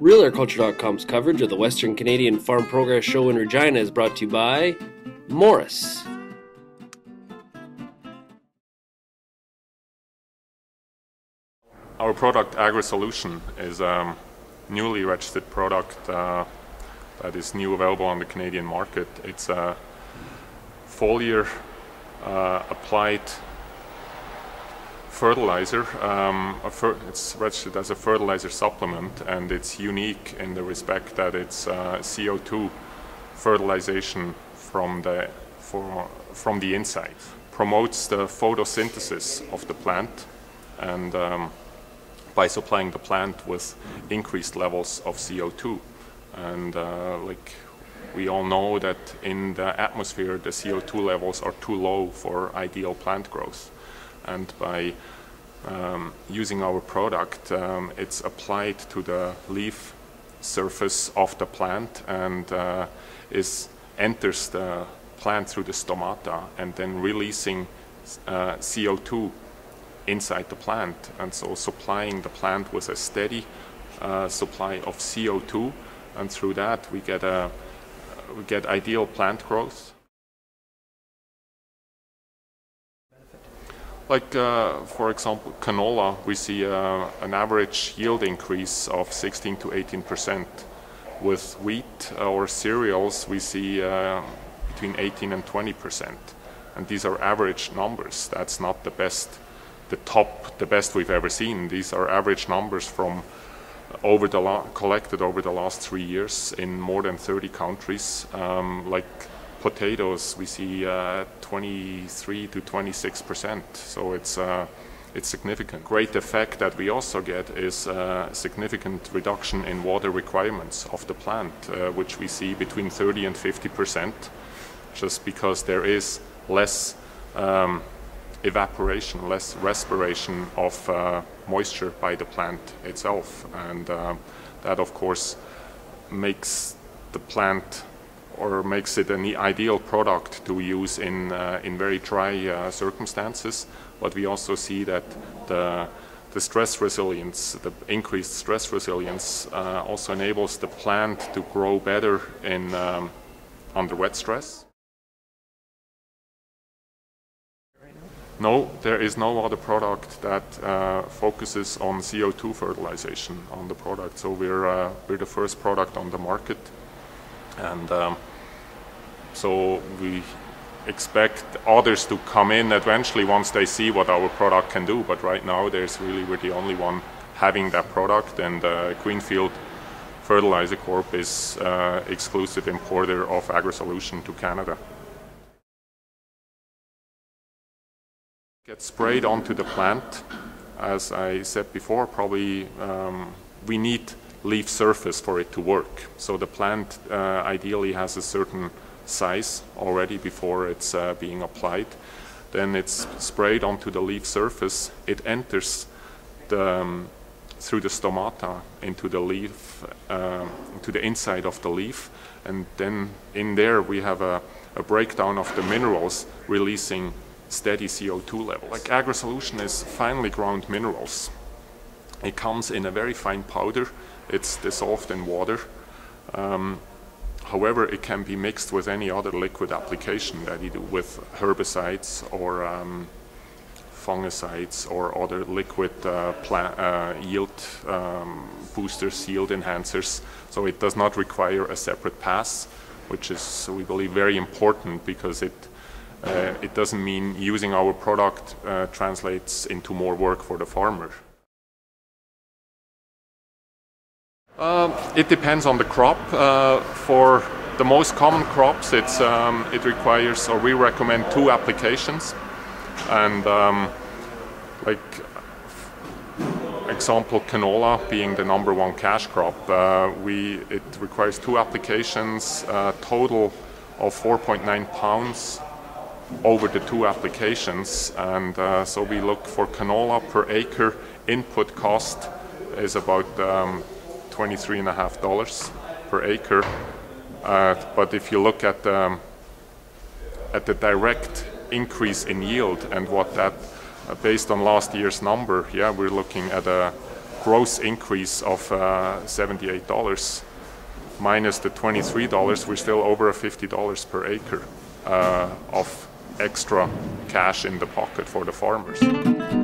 RealAgriculture.com's coverage of the Western Canadian Farm Progress Show in Regina is brought to you by Morris. Our product AGROSOLution is a newly registered product uh, that is new available on the Canadian market. It's a foliar uh, applied fertilizer. Um, fer it's registered as a fertilizer supplement and it's unique in the respect that it's uh, CO2 fertilization from the, for, from the inside. Promotes the photosynthesis of the plant and um, by supplying the plant with increased levels of CO2. And uh, like we all know that in the atmosphere the CO2 levels are too low for ideal plant growth. And by um, using our product, um, it's applied to the leaf surface of the plant and uh, is enters the plant through the stomata and then releasing uh, CO2 inside the plant and so supplying the plant with a steady uh, supply of CO2 and through that we get a we get ideal plant growth. Like uh, for example canola we see uh, an average yield increase of 16 to 18 percent. With wheat or cereals we see uh, between 18 and 20 percent and these are average numbers that's not the best the top, the best we've ever seen. These are average numbers from over the collected over the last three years in more than 30 countries. Um, like potatoes, we see uh, 23 to 26 percent. So it's uh, it's significant. Great effect that we also get is a uh, significant reduction in water requirements of the plant, uh, which we see between 30 and 50 percent, just because there is less. Um, evaporation, less respiration of uh, moisture by the plant itself. And uh, that, of course, makes the plant or makes it an ideal product to use in, uh, in very dry uh, circumstances. But we also see that the, the stress resilience, the increased stress resilience, uh, also enables the plant to grow better in, um, under wet stress. No, there is no other product that uh, focuses on CO2 fertilization on the product. So we're uh, we're the first product on the market, and um, so we expect others to come in eventually once they see what our product can do. But right now, there's really we're the only one having that product, and uh, Greenfield Fertilizer Corp is uh, exclusive importer of AGROSOLution to Canada. Get sprayed onto the plant. As I said before, probably um, we need leaf surface for it to work. So the plant uh, ideally has a certain size already before it's uh, being applied. Then it's sprayed onto the leaf surface. It enters the, um, through the stomata into the leaf, uh, to the inside of the leaf, and then in there we have a, a breakdown of the minerals releasing steady CO2 levels. Like AGROSOLution is finely ground minerals. It comes in a very fine powder. It's dissolved in water. Um, however, it can be mixed with any other liquid application that you do with herbicides or um, fungicides or other liquid uh, uh, yield um, boosters, yield enhancers. So it does not require a separate pass, which is, we believe, very important because it uh, it doesn't mean using our product uh, translates into more work for the farmer. Uh, it depends on the crop. Uh, for the most common crops, it's, um, it requires, or we recommend two applications. And um, like example, canola being the number one cash crop, uh, we, it requires two applications, uh, total of 4.9 pounds over the two applications. And uh, so we look for canola per acre input cost is about um, $23.5 per acre. Uh, but if you look at, um, at the direct increase in yield and what that, uh, based on last year's number, yeah, we're looking at a gross increase of uh, $78 minus the $23, we're still over $50 per acre uh, of extra cash in the pocket for the farmers.